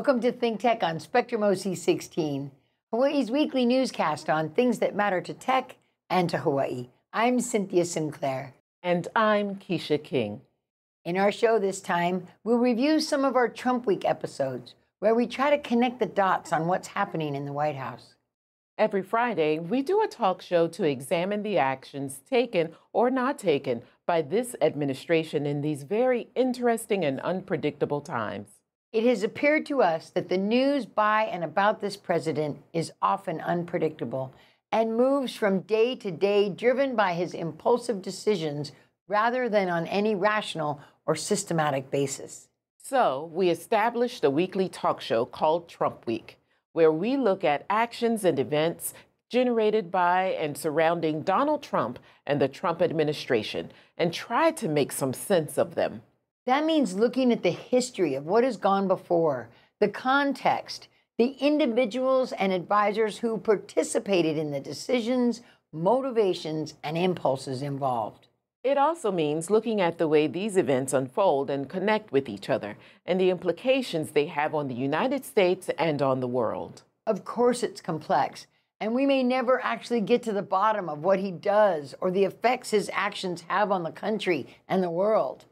Welcome to Think Tech on Spectrum OC16, Hawaii's weekly newscast on things that matter to tech and to Hawaii. I'm Cynthia Sinclair. And I'm Keisha King. In our show this time, we'll review some of our Trump Week episodes where we try to connect the dots on what's happening in the White House. Every Friday, we do a talk show to examine the actions taken or not taken by this administration in these very interesting and unpredictable times. It has appeared to us that the news by and about this president is often unpredictable and moves from day to day driven by his impulsive decisions rather than on any rational or systematic basis. So, we established a weekly talk show called Trump Week, where we look at actions and events generated by and surrounding Donald Trump and the Trump administration and try to make some sense of them. That means looking at the history of what has gone before, the context, the individuals and advisors who participated in the decisions, motivations, and impulses involved. It also means looking at the way these events unfold and connect with each other and the implications they have on the United States and on the world. Of course, it's complex, and we may never actually get to the bottom of what he does or the effects his actions have on the country and the world.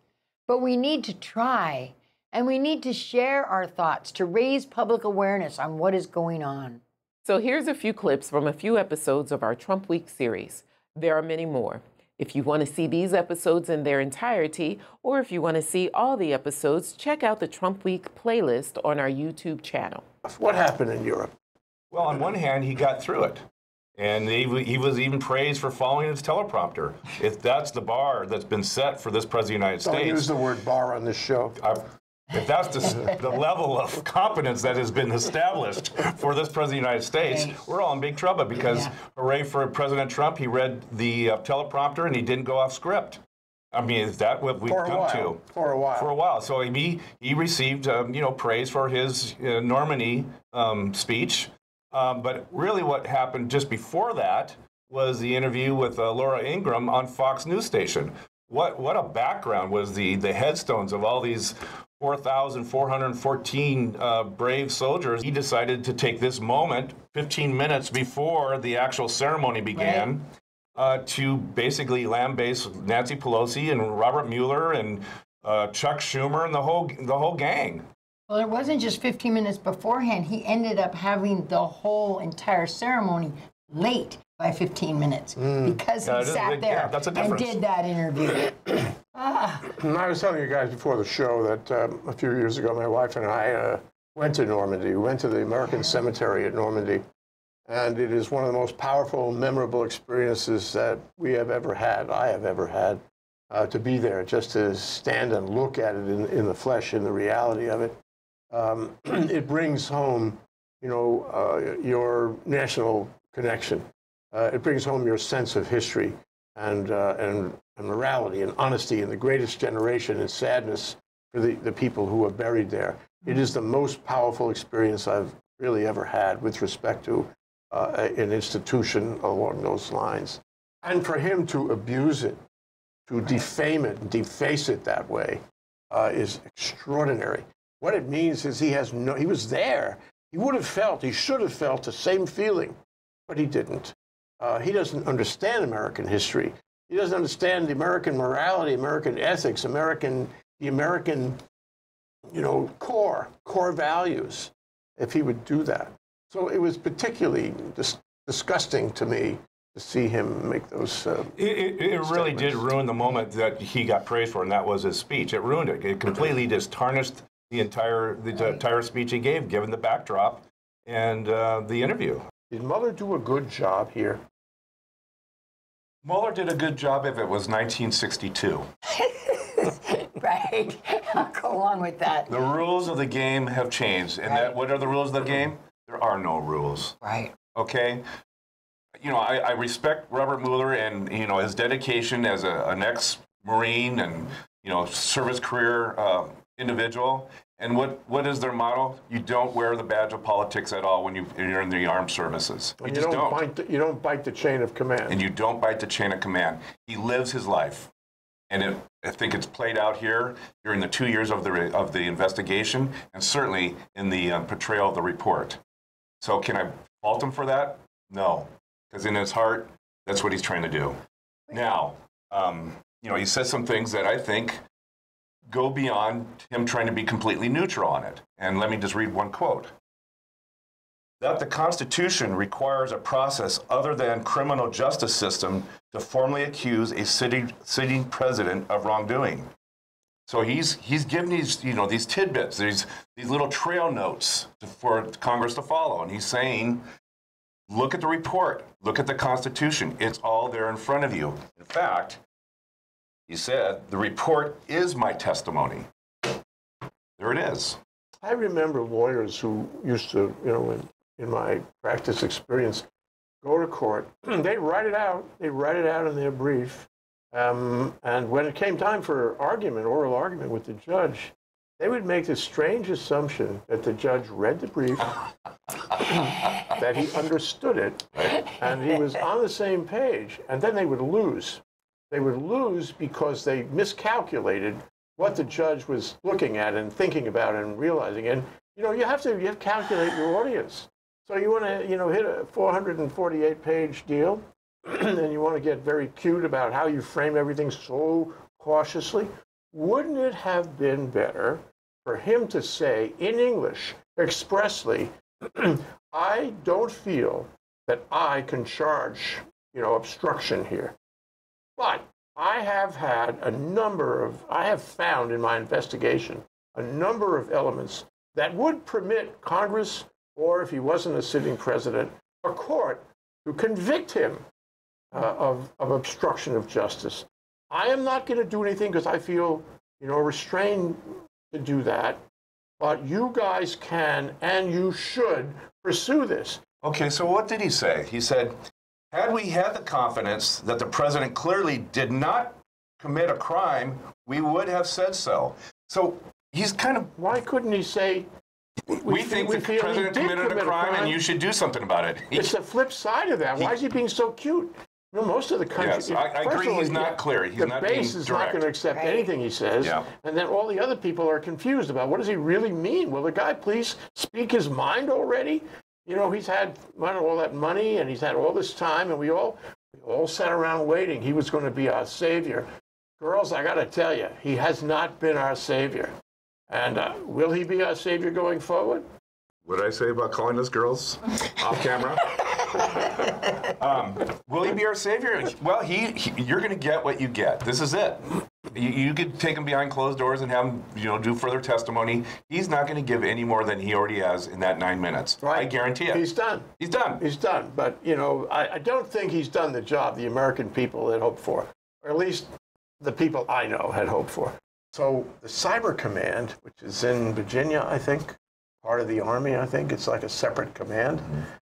But we need to try, and we need to share our thoughts to raise public awareness on what is going on. So here's a few clips from a few episodes of our Trump Week series. There are many more. If you want to see these episodes in their entirety, or if you want to see all the episodes, check out the Trump Week playlist on our YouTube channel. What happened in Europe? Well, on one hand, he got through it. And he, he was even praised for following his teleprompter. If that's the bar that's been set for this president of the United Don't States. use the word bar on this show. I've, if that's the, the level of competence that has been established for this president of the United States, we're all in big trouble because Yeah. hooray for President Trump, he read the uh, teleprompter and he didn't go off script. I mean, is that what we've For a come while. to? For a while. For a while. So he he received um, you know praise for his uh, Normandy um, speech, um, but really what happened just before that was the interview with uh, Laura Ingraham on Fox News Station. What what a background was the the headstones of all these 4,414 uh, brave soldiers. He decided to take this moment, 15 minutes before the actual ceremony began, uh, to basically lambaste Nancy Pelosi and Robert Mueller and uh, Chuck Schumer and the whole the whole gang. Well, it wasn't just 15 minutes beforehand. He ended up having the whole entire ceremony late by 15 minutes because he a sat big there a and did that interview. ah, I was telling you guys before the show that um, a few years ago, my wife and I uh, went to Normandy. We went to the American Cemetery at Normandy. And it is one of the most powerful, memorable experiences that we have ever had, I have ever had, uh, to be there, just to stand and look at it in, in the flesh, in the reality of it. Um, it brings home, you know, uh, your national connection. Uh, it brings home your sense of history and, uh, and, and morality and honesty and the greatest generation and sadness for the, the people who are buried there. It is the most powerful experience I've really ever had with respect to uh, an institution along those lines. And for him to abuse it, to defame it, deface it that way, uh, is extraordinary. What it means is he has no, he was there. He would have felt, he should have felt the same feeling, but he didn't. Uh, he doesn't understand American history. He doesn't understand the American morality, American ethics, American, the American, you know, core, core values, if he would do that. So it was particularly dis- disgusting to me to see him make those. Uh, It, it, it really did ruin the moment that he got praised for, and that was his speech. It ruined it. It completely just tarnished the entire the entire speech he gave, given the backdrop and uh, the interview. did Mueller do a good job here? Mueller did a good job if it was 1962. right. I'll go along with that. The rules of the game have changed, and that what are the rules of the game? There are no rules. Right. okay? You know, I, I respect Robert Mueller and, you know, his dedication as a, an ex-Marine and, you know, service career uh, individual. And what, what is their model? You don't wear the badge of politics at all when you, you're in the armed services. You And just don't. Bite the, you don't bite the chain of command. And you don't bite the chain of command. He lives his life. And it, I think it's played out here during the two years of the, of the investigation and certainly in the um, portrayal of the report. So can I fault him for that? No, because in his heart, that's what he's trying to do. Now, um, you know, he says some things that I think go beyond him trying to be completely neutral on it. And let me just read one quote. That the Constitution requires a process other than criminal justice system to formally accuse a sitting, sitting president of wrongdoing. So he's he's giving these you know these tidbits, these these little trail notes for Congress to follow, and he's saying, look at the report, look at the Constitution. It's all there in front of you. In fact, he said, the report is my testimony. There it is. I remember lawyers who used to, you know, in, in my practice experience, go to court. they write it out. They write it out in their brief. Um, and when it came time for argument, oral argument with the judge, they would make the strange assumption that the judge read the brief, that he understood it, and he was on the same page. And then they would lose. They would lose because they miscalculated what the judge was looking at and thinking about and realizing. And you know, you have to you have to calculate your audience. So you want to you know hit a 448 page deal, and you want to get very cute about how you frame everything so cautiously. Wouldn't it have been better for him to say in English expressly, "I don't feel that I can charge you know obstruction here." But I have had a number of, I have found in my investigation a number of elements that would permit Congress, or if he wasn't a sitting president, a court to convict him uh, of, of obstruction of justice. I am not going to do anything because I feel, you know, restrained to do that. But you guys can and you should pursue this. Okay, so what did he say? He said, had we had the confidence that the president clearly did not commit a crime, we would have said so. So he's kind of. Why couldn't he say? We, we think the president committed a crime, and you should do something about it. it's the flip side of that. Why is he being so cute? You know, most of the country. Yes, I, I agree. He's not clear. He's the not base is not going to accept right. anything he says, yeah. and then all the other people are confused about what does he really mean. Will the guy please speak his mind already? You know, he's had all that money and he's had all this time, and we all we all sat around waiting. He was going to be our savior. Girls, I got to tell you, he has not been our savior. And uh, will he be our savior going forward? What did I say about calling us girls off camera? um, will he be our savior? Well, he, he you're going to get what you get. This is it. You, you, could take him behind closed doors and have him, you know, do further testimony. He's not going to give any more than he already has in that nine minutes. Right. I guarantee it. He's done. He's done. He's done. But you know, I, I don't think he's done the job the American people had hoped for, or at least the people I know had hoped for. So the Cyber Command, which is in Virginia, I think, part of the Army, I think it's like a separate command,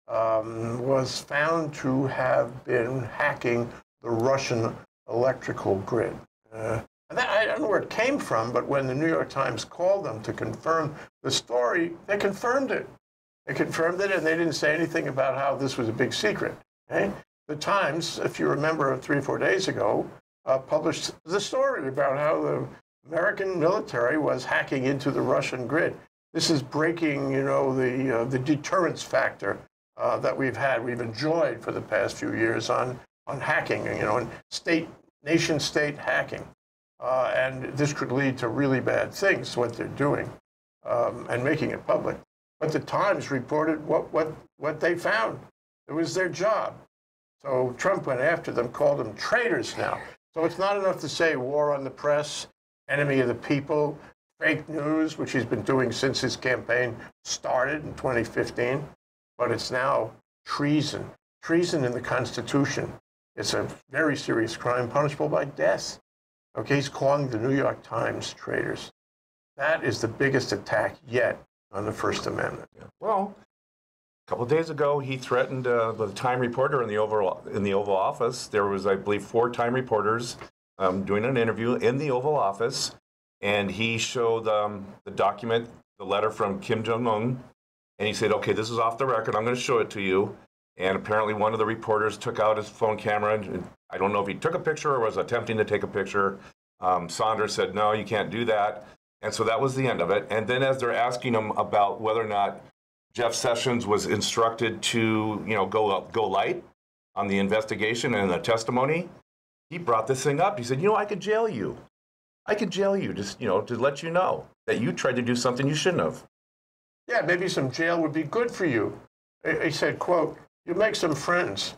um, was found to have been hacking the Russian electrical grid. Uh, that, I don't know where it came from, but when the New York Times called them to confirm the story, they confirmed it. They confirmed it, and they didn't say anything about how this was a big secret. Okay? The Times, if you remember, three or four days ago, uh, published the story about how the American military was hacking into the Russian grid. This is breaking, you know, the uh, the deterrence factor uh, that we've had, we've enjoyed for the past few years on on hacking, you know, and state nation state hacking. Uh, and this could lead to really bad things, what they're doing, um, and making it public. But the Times reported what, what, what they found. It was their job. So Trump went after them, called them traitors now. So it's not enough to say war on the press, enemy of the people, fake news, which he's been doing since his campaign started in 2015, but it's now treason. Treason in the Constitution. It's a very serious crime punishable by death. Okay, he's calling the New York Times traitors. That is the biggest attack yet on the First Amendment. Yeah. Well, a couple days ago, he threatened uh, the Time reporter in the Oval in the Oval Office. There was, I believe, four Time reporters um, doing an interview in the Oval Office, and he showed um, the document, the letter from Kim Jong Un, and he said, "Okay, this is off the record. I'm going to show it to you." And apparently, one of the reporters took out his phone camera. And I don't know if he took a picture or was attempting to take a picture. Um, Sanders said, no, you can't do that. And so that was the end of it. And then as they're asking him about whether or not Jeff Sessions was instructed to, you know, go up, go light on the investigation and the testimony, he brought this thing up. He said, you know, I could jail you. I could jail you just, you know, to let you know that you tried to do something you shouldn't have. Yeah, maybe some jail would be good for you. He he said, quote, you make some friends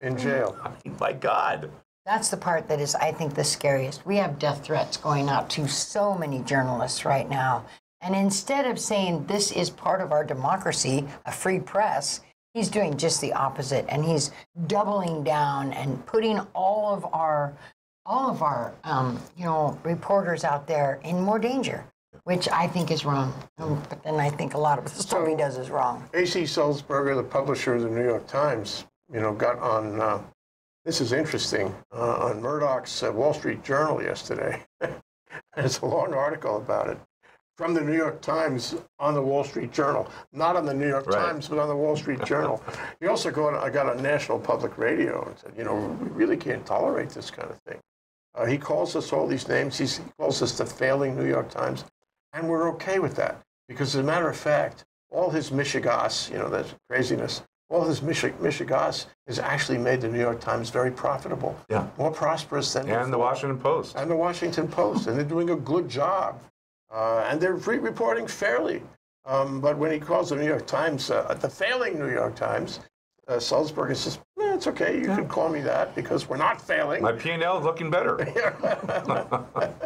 in jail. I mean, my God. That's the part that is, I think, the scariest. We have death threats going out to so many journalists right now. And instead of saying this is part of our democracy, a free press, he's doing just the opposite. And he's doubling down and putting all of our, all of our, um, you know, reporters out there in more danger, which I think is wrong. But then I think a lot of the stuff he does is wrong. A.G. Sulzberger, the publisher of the New York Times, you know, got on, uh, this is interesting, uh, on Murdoch's uh, Wall Street Journal yesterday. it's a long article about it from the New York Times on the Wall Street Journal, not on the New York Right. Times, but on the Wall Street Journal. he also got, I got on National Public Radio and said, you know, we really can't tolerate this kind of thing. Uh, he calls us all these names. He's, he calls us the failing New York Times, and we're okay with that because, as a matter of fact, all his mishigas, you know, that craziness, all his mishi- mishigas has actually made the New York Times very profitable, Yeah. more prosperous than And the. Washington Post. and the Washington Post, and they're doing a good job, uh, and they're re- reporting fairly. Um, but when he calls the New York Times uh, the failing New York Times, uh, says, eh, "It's okay, you can call me that because we're not failing." My P&L is looking better.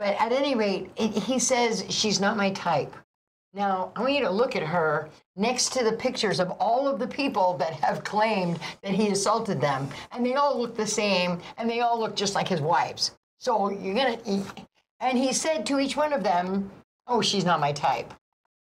But at any rate, it, he says she's not my type. Now, I want you to look at her next to the pictures of all of the people that have claimed that he assaulted them, and they all look the same, and they all look just like his wives. So you're gonna, and he said to each one of them, "Oh, she's not my type."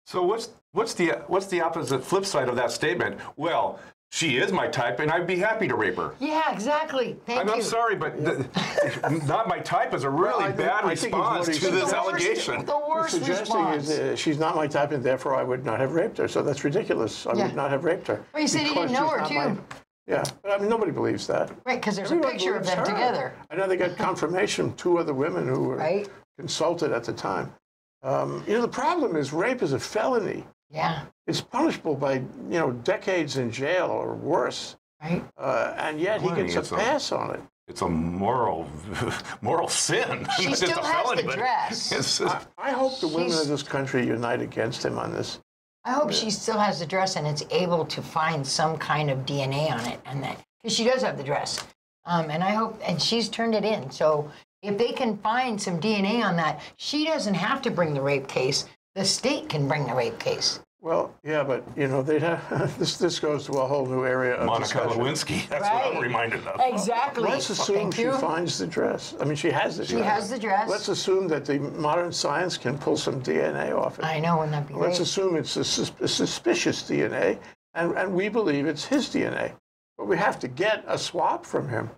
So what's what's the what's the opposite flip side of that statement? Well, she is my type, and I'd be happy to rape her. Yeah, exactly. Thank I'm, you. I'm sorry, but the, not my type is a really I bad I think response to this The worst- allegation. The What worst he's suggesting response. is uh, she's not my type, and therefore I would not have raped her. So that's ridiculous. I Yeah. would not have raped her. Well, he said he because didn't know her, not my- too. Yeah, but I mean nobody believes that. right, because there's a Everyone picture of them her. together. I know they got confirmation from two other women who were Right. consulted at the time. Um, you know, the problem is rape is a felony. Yeah. It's punishable by you know decades in jail or worse, Right. uh, and yet he gets a it's a- pass on it. It's a moral moral sin. She It's still a has felony, the dress. I, I hope the women of this country unite against him on this. I hope she still has the dress and it's able to find some kind of DNA on it, and that because she does have the dress, um, and I hope and she's turned it in. So if they can find some DNA on that, she doesn't have to bring the rape case. The state can bring the rape case. Well, yeah, but you know, they have this. This goes to a whole new area of Monica discussion. Lewinsky. That's what I'm reminded of. Exactly. Let's assume Thank she you. finds the dress. I mean, she has the She dress. has the dress. Let's assume that the modern science can pull some DNA off it. I know, wouldn't that be Let's great? assume it's a, sus- a suspicious DNA, and, and we believe it's his DNA. But we have to get a swab from him.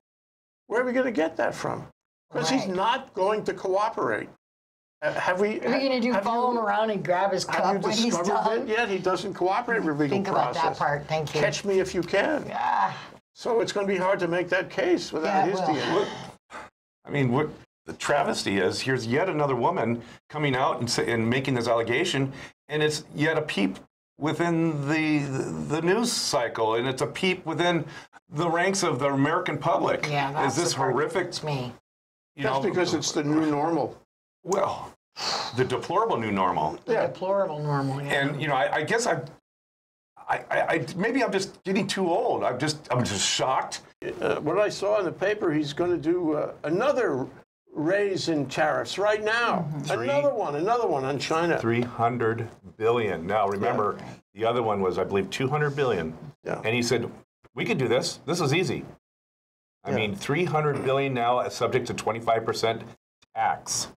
Where are we going to get that from? Because he's not going to cooperate. Uh, have we? Are we going to do have follow you, him around and grab his Have cup you when he's discovered done? it yet? He doesn't cooperate with legal Think about process. that part. Thank you. Catch me if you can. Ah, So it's going to be hard to make that case without Yeah, his. DNA. I mean, what the travesty is here's yet another woman coming out and, say, and making this allegation, and it's yet a peep within the, the news cycle, and it's a peep within the ranks of the American public. yeah, that's is this the part horrific? It's me. You That's know, because it's the new normal. Well, the deplorable new normal. The Yeah. deplorable normal. Yeah. And you know, I, I guess I, I, I, I, maybe I'm just getting too old. I'm just, I'm just shocked. Uh, what I saw in the paper, he's going to do uh, another raise in tariffs right now. Mm-hmm. Another one, another one on China. 300 billion. Now, remember, the other one was, I believe, 200 billion. Yeah. And he said, we could do this. This is easy. I Yeah. mean, 300 billion now uh, subject to 25% tax.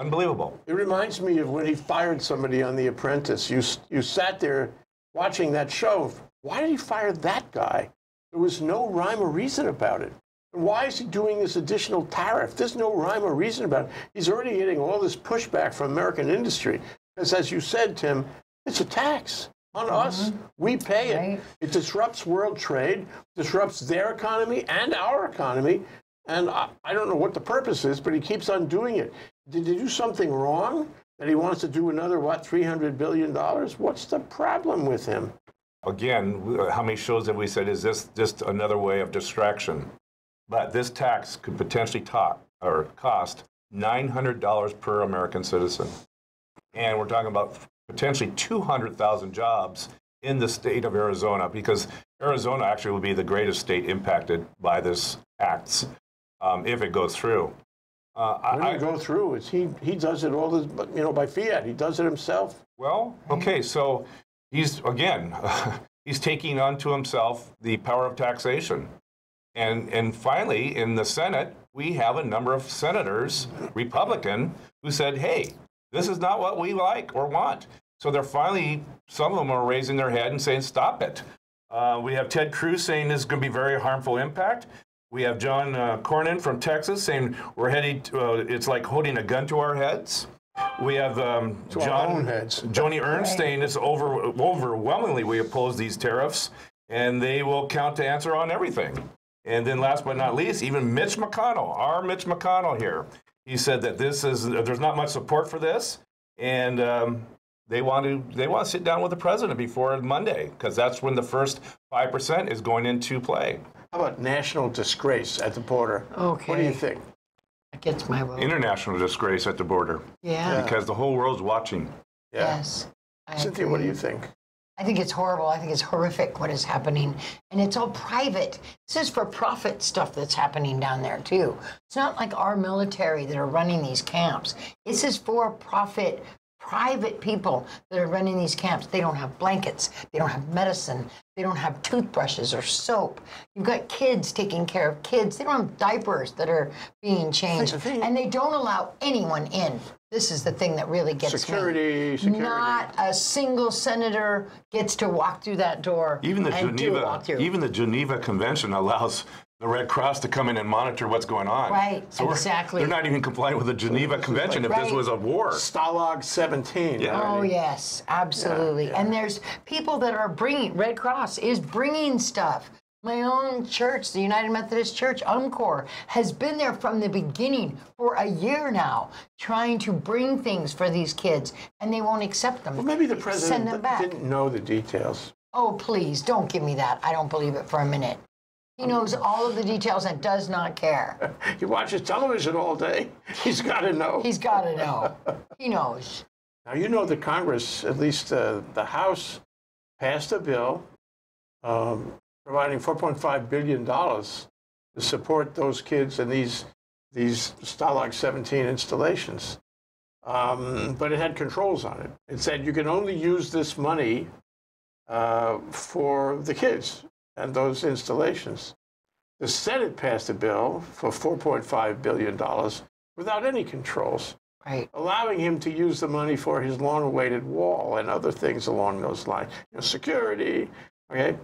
Unbelievable. It reminds me of when he fired somebody on The Apprentice. You, you sat there watching that show. Why did he fire that guy? There was no rhyme or reason about it. And why is he doing this additional tariff? There's no rhyme or reason about it. He's already getting all this pushback from American industry. Because as you said, Tim, it's a tax on mm-hmm. us. We pay it. Right. It disrupts world trade, disrupts their economy and our economy. And I, I don't know what the purpose is, but he keeps on doing it. Did he do something wrong that he wants to do another, what, $300 billion? What's the problem with him? Again, uh, how many shows have we said, is this just another way of distraction? But this tax could potentially talk, or cost $900 per American citizen. And we're talking about potentially 200,000 jobs in the state of Arizona because Arizona actually will be the greatest state impacted by this tax um, if it goes through. Uh, I, you go through, it's, he, he does it all, this, but, you know, by fiat. He does it himself. Well, okay, so he's again, he's taking unto himself the power of taxation. And and finally in the Senate, we have a number of senators, Republican, who said, "Hey, this is not what we like or want." So they're finally some of them are raising their head and saying, "Stop it." Uh, we have Ted Cruz saying this is going to be very harmful impact. We have John uh, Cornyn from Texas saying we're heading. To, uh, it's like holding a gun to our heads. We have um, To our John own heads. Joni Ernst saying it's over, overwhelmingly we oppose these tariffs, and they will count to answer on everything. And then last but not least, even Mitch McConnell, our Mitch McConnell here, he said that this is there's not much support for this, and um, they want to they want to sit down with the president before Monday because that's when the first five percent is going into play. How about national disgrace at the border? Okay. What do you think? That gets my vote. International disgrace at the border yeah. because the whole world's watching. Yeah. Yes. I Cynthia, what do you think? I think it's horrible. I think it's horrific what is happening. And it's all private. This is for profit stuff that's happening down there, too. It's not like our military that are running these camps. This is for profit, private people that are running these camps. They don't have blankets, they don't have medicine, they don't have toothbrushes or soap. You've got kids taking care of kids. They don't have diapers that are being changed. And they don't allow anyone in. This is the thing that really gets me. Security, security. Not a single senator gets to walk through that door Even the and do a Geneva, even the Geneva Convention allows the Red Cross to come in and monitor what's going on. Right, we're- exactly. They're not even complying with the Geneva Convention if this was a war. Stalag 17. Yeah. Oh right? yes, absolutely. And there's people that are bringing Red Cross is bringing stuff. My own church, the United Methodist Church, UMCOR, has been there from the beginning for a year now, trying to bring things for these kids, and they won't accept them. Well, maybe the Send president them back. didn't know the details. Oh, please, don't give me that. I don't believe it for a minute. He knows all of the details and does not care. He watches television all day. He's got to know. He's got to know. He knows. Now, you know that Congress, at least uh, the House, passed a bill um, providing $4.5 billion to support those kids and these, these Stalag 17 installations. um, but it had controls on it. It said you can only use this money uh, for the kids and those installations. The Senate passed a bill for $4.5 billion without any controls, Right. allowing him to use the money for his long awaited wall and other things along those lines, you know, security. Okay.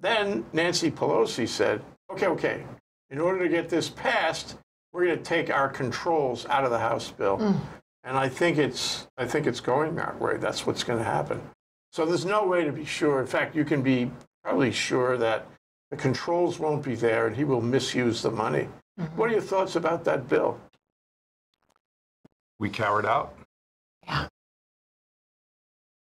Then Nancy Pelosi said, okay, okay, in order to get this passed, we're going to take our controls out of the House bill. Mm. And I think it's I think it's going that way. That's what's going to happen. So there's no way to be sure. In fact, you can be probably sure that the controls won't be there and he will misuse the money. Mm-hmm. What are your thoughts about that bill? We cowered out. Yeah,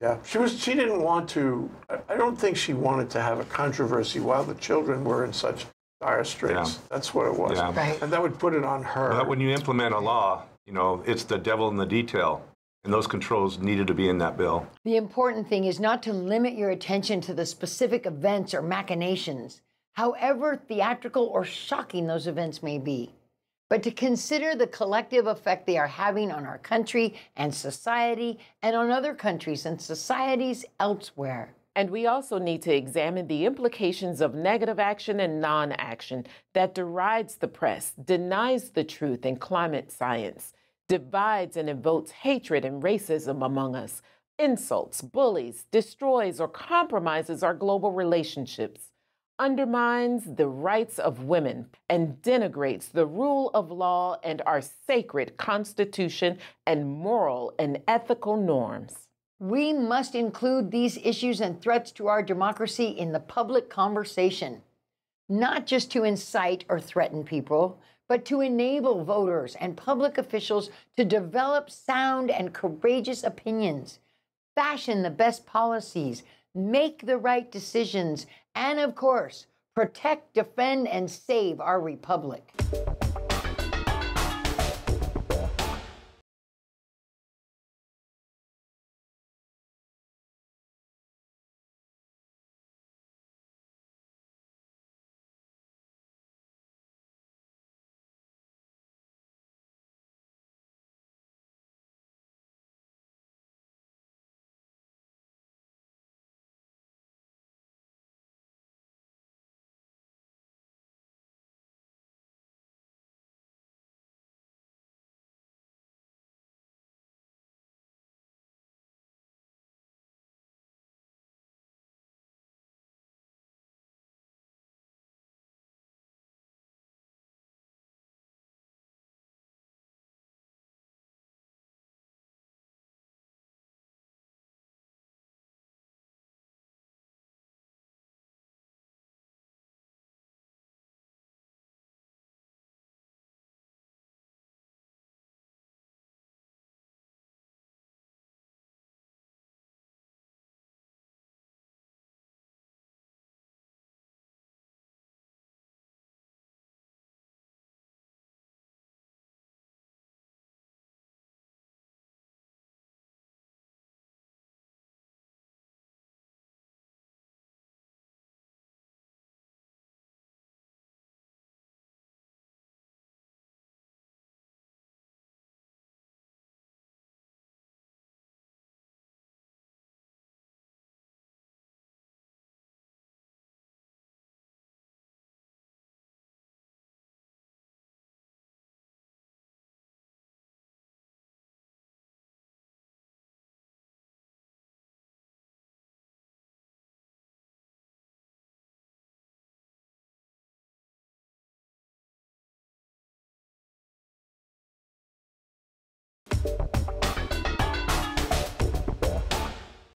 Yeah. she was. She didn't want to. I- I don't think she wanted to have a controversy while the children were in such dire straits. Yeah. That's what it was. Yeah. Right. And that would put it on her. But when you implement a law, you know, it's the devil in the detail. And those controls needed to be in that bill. The important thing is not to limit your attention to the specific events or machinations, however theatrical or shocking those events may be, but to consider the collective effect they are having on our country and society and on other countries and societies elsewhere. And we also need to examine the implications of negative action and non action that derides the press, denies the truth in climate science, divides and invokes hatred and racism among us, insults, bullies, destroys, or compromises our global relationships, undermines the rights of women, and denigrates the rule of law and our sacred Constitution and moral and ethical norms. We must include these issues and threats to our democracy in the public conversation, not just to incite or threaten people, but to enable voters and public officials to develop sound and courageous opinions, fashion the best policies, make the right decisions, and of course, protect, defend, and save our republic.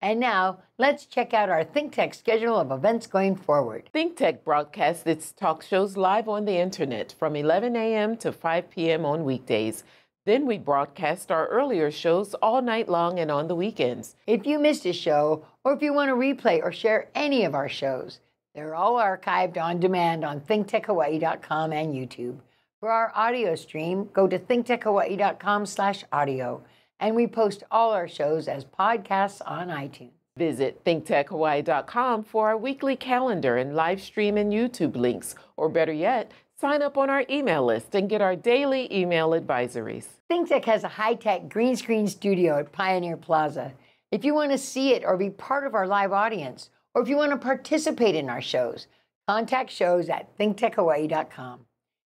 And now, let's check out our ThinkTech schedule of events going forward. ThinkTech broadcasts its talk shows live on the internet from 11 a.m. to 5 p.m. on weekdays. Then we broadcast our earlier shows all night long and on the weekends. If you missed a show, or if you want to replay or share any of our shows, they're all archived on demand on thinktechhawaii.com and YouTube. For our audio stream, go to thinktechhawaii.com slash audio, and we post all our shows as podcasts on iTunes. Visit thinktechhawaii.com for our weekly calendar and live stream and YouTube links, or better yet, Sign up on our email list and get our daily email advisories. ThinkTech has a high tech green screen studio at Pioneer Plaza. If you want to see it or be part of our live audience, or if you want to participate in our shows, contact shows at thinktechhawaii.com.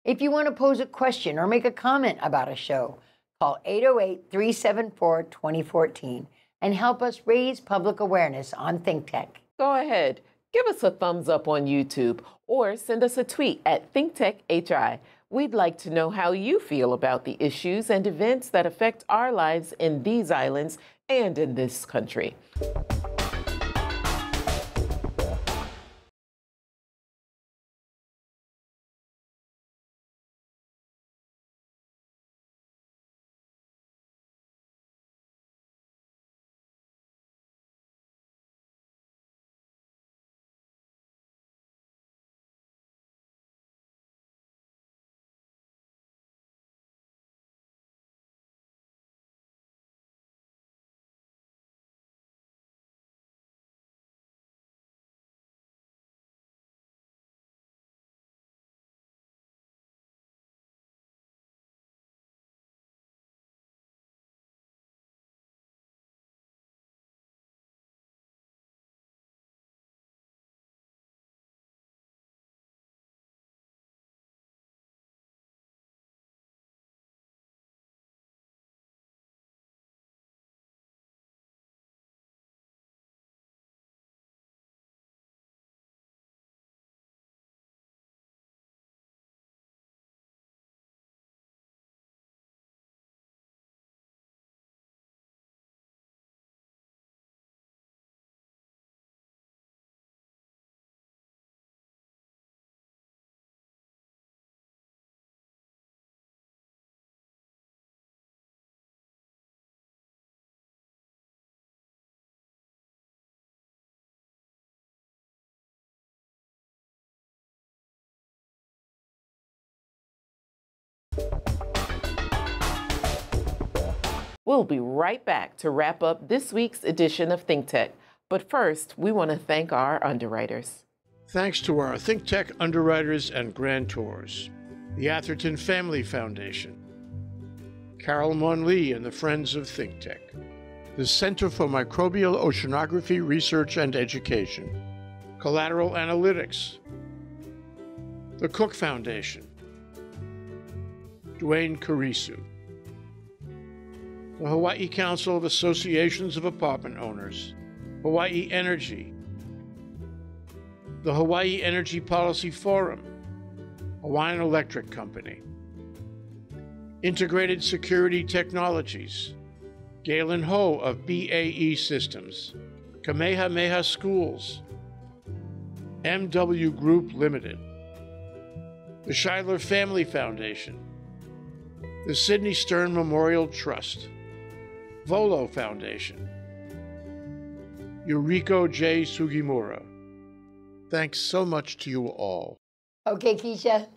If you want to pose a question or make a comment about a show, call 808 374 2014 and help us raise public awareness on ThinkTech. Go ahead, give us a thumbs up on YouTube or send us a tweet at ThinkTechHI. We'd like to know how you feel about the issues and events that affect our lives in these islands and in this country. We'll be right back to wrap up this week's edition of ThinkTech. But first, we want to thank our underwriters. Thanks to our ThinkTech underwriters and grantors, the Atherton Family Foundation, Carol Mon Lee and the Friends of ThinkTech, the Center for Microbial Oceanography Research and Education, Collateral Analytics, the Cook Foundation, Duane Kurisu, the Hawaii Council of Associations of Apartment Owners, Hawaii Energy, the Hawaii Energy Policy Forum, Hawaiian Electric Company, Integrated Security Technologies, Galen Ho of BAE Systems, Kamehameha Schools, MW Group Limited, the Schuyler Family Foundation, the Sidney Stern Memorial Trust, Volo Foundation, Yuriko J. Sugimura. Thanks so much to you all. Okay, Keisha,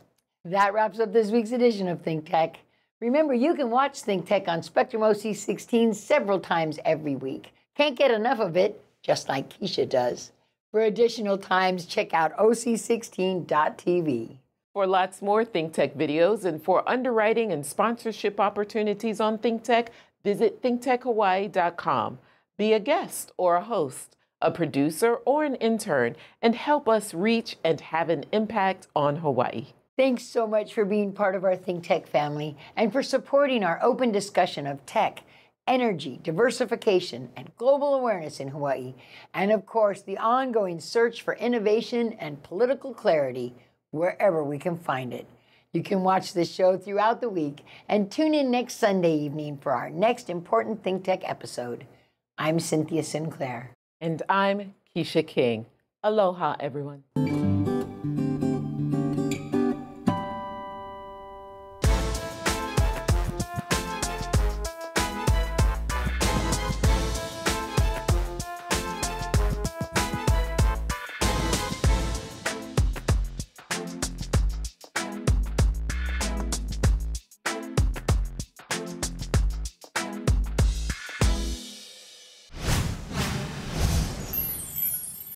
that wraps up this week's edition of Think Tech. Remember, you can watch Think Tech on Spectrum OC16 several times every week. Can't get enough of it, just like Keisha does. For additional times, check out OC16.tv. For lots more ThinkTech videos and for underwriting and sponsorship opportunities on ThinkTech, visit thinktechhawaii.com. Be a guest or a host, a producer or an intern, and help us reach and have an impact on Hawaii. Thanks so much for being part of our Think Tech family and for supporting our open discussion of tech, energy, diversification, and global awareness in Hawaii. And of course, the ongoing search for innovation and political clarity wherever we can find it. You can watch this show throughout the week and tune in next Sunday evening for our next important Think Tech episode. I'm Cynthia Sinclair. And I'm Keisha King. Aloha, everyone.